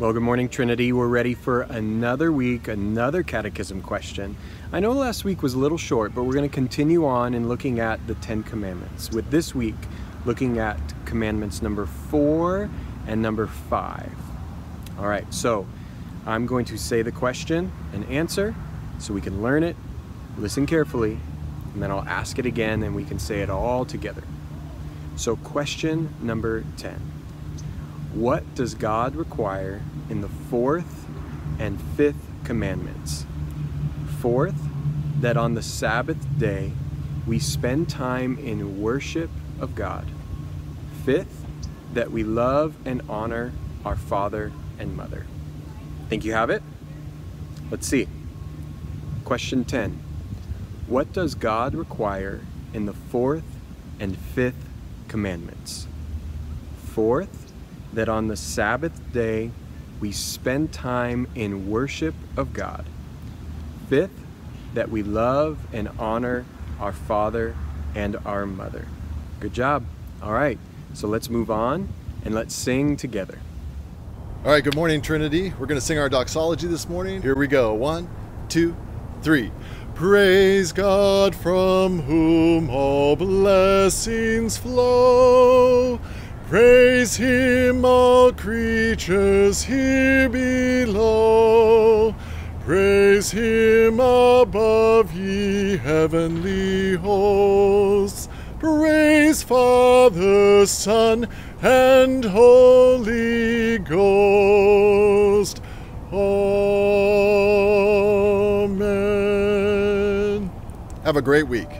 Well, good morning, Trinity. We're ready for another week, another catechism question. I know last week was a little short, but we're going to continue on in looking at the Ten Commandments. With this week, looking at commandments number four and number five. All right, so I'm going to say the question and answer so we can learn it, listen carefully, and then I'll ask it again and we can say it all together. So, question number 10 What does God require in the fourth and fifth commandments? Fourth, that on the Sabbath day we spend time in worship of God. Fifth, that we love and honor our father and mother. Think you have it? Let's see. Question 10. What does God require in the fourth and fifth commandments? Fourth, that on the Sabbath day we spend time in worship of God. Fifth, that we love and honor our father and our mother. Good job. All right, so let's move on and let's sing together. All right, good morning, Trinity. We're going to sing our doxology this morning. Here we go. One, two, three. Praise God from whom all blessings flow. Praise Him, all creatures here below. Praise Him above, ye heavenly hosts. Praise Father, Son, and Holy Ghost. Amen. Have a great week.